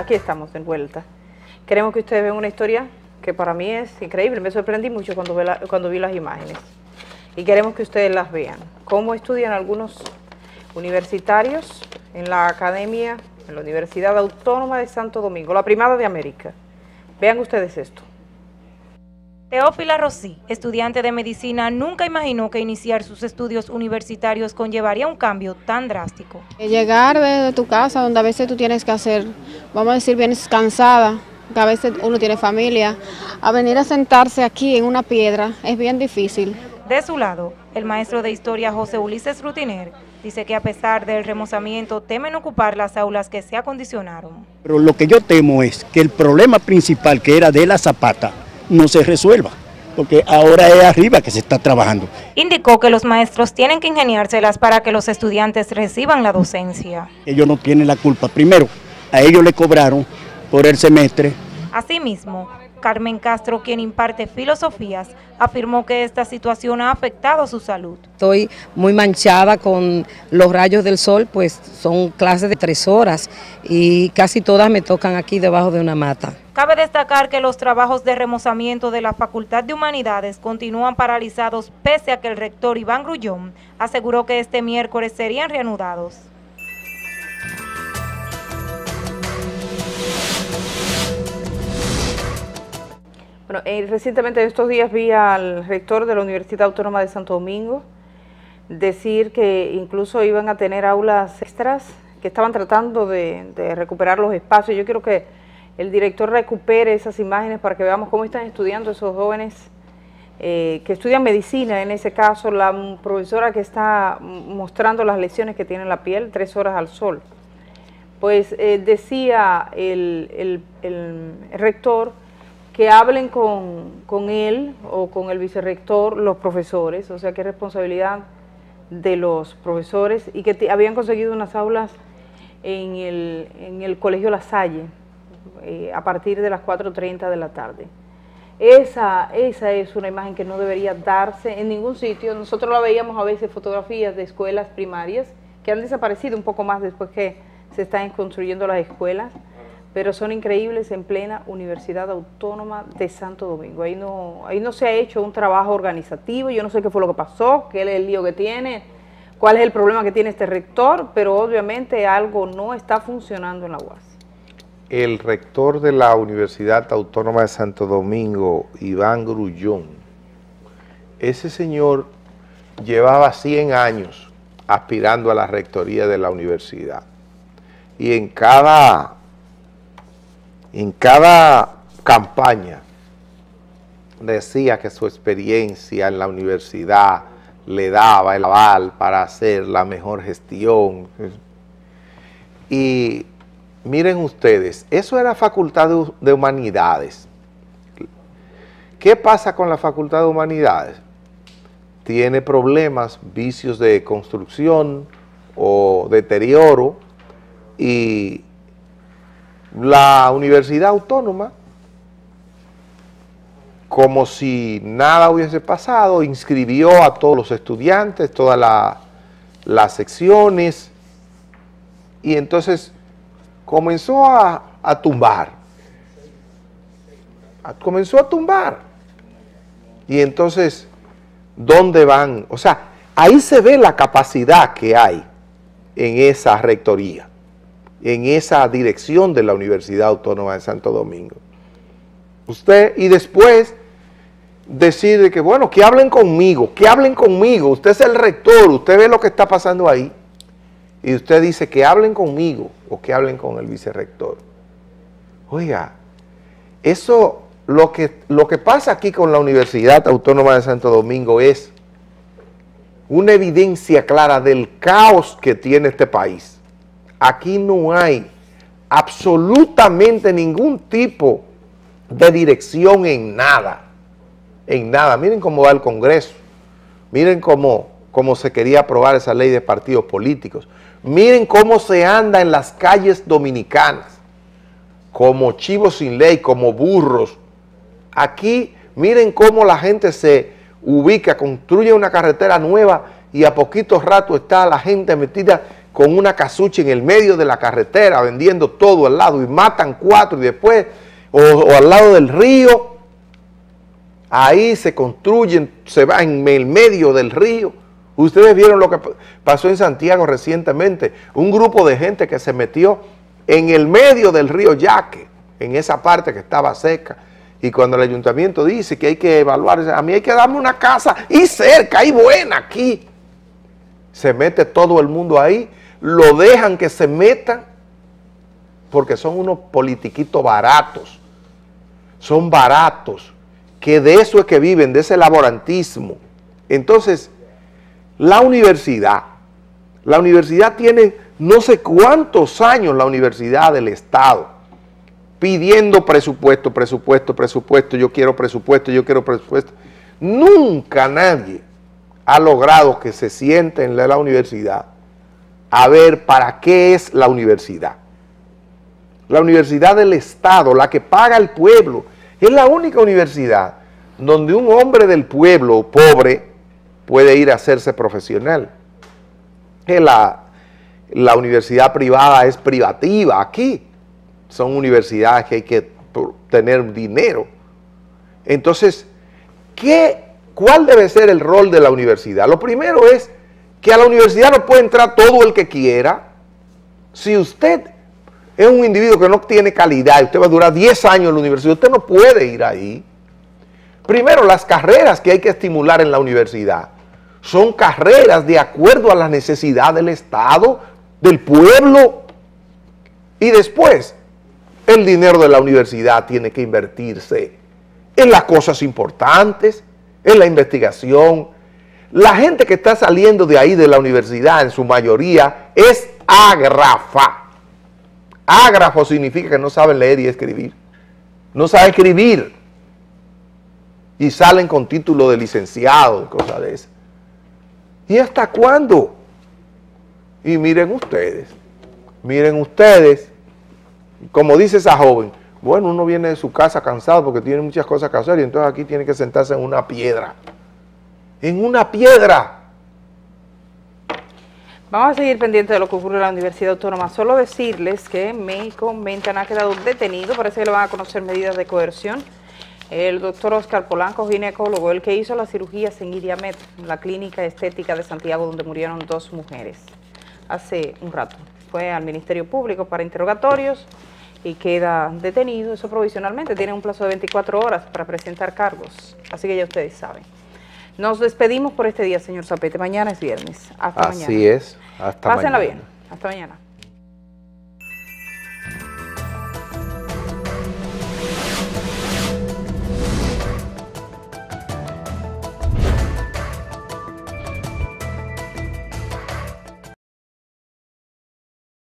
aquí estamos de vuelta. Queremos que ustedes vean una historia que para mí es increíble, me sorprendí mucho cuando, cuando vi las imágenes. Y queremos que ustedes las vean. Cómo estudian algunos universitarios en la academia, en la Universidad Autónoma de Santo Domingo, la primada de América. Vean ustedes esto. Teófila Rossi, estudiante de medicina, nunca imaginó que iniciar sus estudios universitarios conllevaría un cambio tan drástico. Llegar desde tu casa, donde a veces tú tienes que hacer, vamos a decir, vienes cansada, que a veces uno tiene familia, a venir a sentarse aquí en una piedra es bien difícil. De su lado, el maestro de historia José Ulises Rutiner dice que a pesar del remozamiento temen ocupar las aulas que se acondicionaron. Pero lo que yo temo es que el problema principal que era de la zapata, no se resuelva, porque ahora es arriba que se está trabajando. Indicó que los maestros tienen que ingeniárselas para que los estudiantes reciban la docencia. Ellos no tienen la culpa. Primero, a ellos le cobraron por el semestre. Asimismo, Carmen Castro, quien imparte filosofías, afirmó que esta situación ha afectado su salud. Estoy muy manchada con los rayos del sol, pues son clases de tres horas y casi todas me tocan aquí debajo de una mata. Cabe destacar que los trabajos de remozamiento de la Facultad de Humanidades continúan paralizados pese a que el rector Iván Grullón aseguró que este miércoles serían reanudados. Bueno, eh, recientemente en estos días vi al rector de la Universidad Autónoma de Santo Domingo decir que incluso iban a tener aulas extras, que estaban tratando de, recuperar los espacios. Yo quiero que el director recupere esas imágenes para que veamos cómo están estudiando esos jóvenes eh, que estudian medicina, en ese caso la profesora que está mostrando las lesiones que tiene en la piel, tres horas al sol. Pues eh, decía el, rector que hablen con, él o con el vicerrector los profesores, o sea que es responsabilidad de los profesores y que habían conseguido unas aulas en el, en el Colegio La Salle, eh, a partir de las 4.30 de la tarde. Esa, esa es una imagen que no debería darse en ningún sitio. Nosotros la veíamos a veces fotografías de escuelas primarias que han desaparecido un poco más después que se están construyendo las escuelas, pero son increíbles en plena Universidad Autónoma de Santo Domingo. Ahí no, ahí no se ha hecho un trabajo organizativo, yo no sé qué fue lo que pasó, qué es el lío que tiene, cuál es el problema que tiene este rector, pero obviamente algo no está funcionando en la UAS el rector de la Universidad Autónoma de Santo Domingo, Iván Grullón, ese señor llevaba 100 años aspirando a la rectoría de la universidad. Y en cada, en cada campaña decía que su experiencia en la universidad le daba el aval para hacer la mejor gestión. Y miren ustedes, eso era facultad de, humanidades. ¿Qué pasa con la facultad de humanidades? Tiene problemas, vicios de construcción o deterioro y la universidad autónoma, como si nada hubiese pasado, inscribió a todos los estudiantes, todas las secciones, y entonces comenzó a, tumbar. comenzó a tumbar. Y entonces, ¿dónde van? O sea, ahí se ve la capacidad que hay en esa rectoría, en esa dirección de la Universidad Autónoma de Santo Domingo. Usted, y después decide que, bueno, que hablen conmigo, que hablen conmigo, usted es el rector, usted ve lo que está pasando ahí y usted dice que hablen conmigo o que hablen con el vicerrector. Oiga, eso, lo que, lo que pasa aquí con la Universidad Autónoma de Santo Domingo es una evidencia clara del caos que tiene este país. Aquí no hay absolutamente ningún tipo de dirección en nada. En nada. Miren cómo va el Congreso. Miren cómo, cómo se quería aprobar esa ley de partidos políticos. Miren cómo se anda en las calles dominicanas, como chivos sin ley, como burros. Aquí miren cómo la gente se ubica, construye una carretera nueva y a poquito rato está la gente metida con una casucha en el medio de la carretera vendiendo todo al lado y matan cuatro y después, o, al lado del río, ahí se construyen, se va en el medio del río. Ustedes vieron lo que pasó en Santiago recientemente, un grupo de gente que se metió en el medio del río Yaque, en esa parte que estaba seca, y cuando el ayuntamiento dice que hay que evaluar, a mí hay que darme una casa y cerca, y buena aquí. Se mete todo el mundo ahí, lo dejan que se metan, porque son unos politiquitos baratos. Son baratos, que de eso es que viven, de ese laborantismo. Entonces, la universidad, la universidad tiene no sé cuántos años, la universidad del Estado, pidiendo presupuesto, presupuesto, presupuesto, yo quiero presupuesto, yo quiero presupuesto. Nunca nadie ha logrado que se siente en la universidad a ver para qué es la universidad. La universidad del Estado, la que paga el pueblo, es la única universidad donde un hombre del pueblo pobre puede ir a hacerse profesional. La, la universidad privada es privativa aquí son universidades que hay que tener dinero. Entonces, ¿qué, ¿cuál debe ser el rol de la universidad? Lo primero es que a la universidad no puede entrar todo el que quiera. Si usted es un individuo que no tiene calidad usted va a durar 10 años en la universidad, usted no puede ir ahí. Primero, las carreras que hay que estimular en la universidad son carreras de acuerdo a la necesidad del Estado, del pueblo. Y después, el dinero de la universidad tiene que invertirse en las cosas importantes, en la investigación. La gente que está saliendo de ahí de la universidad en su mayoría es ágrafa. Ágrafo significa que no saben leer y escribir. No saben escribir. Y salen con título de licenciado, cosas de esas. ¿Y hasta cuándo? Y miren ustedes, miren ustedes como dice esa joven, bueno, uno viene de su casa cansado porque tiene muchas cosas que hacer y entonces aquí tiene que sentarse en una piedra. En una piedra. Vamos a seguir pendientes de lo que ocurre en la Universidad Autónoma. Solo decirles que me comentan ha quedado detenido, parece que le van a conocer medidas de coerción. El doctor Oscar Polanco, ginecólogo, el que hizo las cirugías en Iriamet, la clínica estética de Santiago, donde murieron dos mujeres hace un rato. Fue al Ministerio Público para interrogatorios y queda detenido, eso provisionalmente, tiene un plazo de 24 horas para presentar cargos, así que ya ustedes saben. Nos despedimos por este día, señor Zapete, mañana es viernes, hasta mañana. Así es, hasta Pásenla bien, hasta mañana.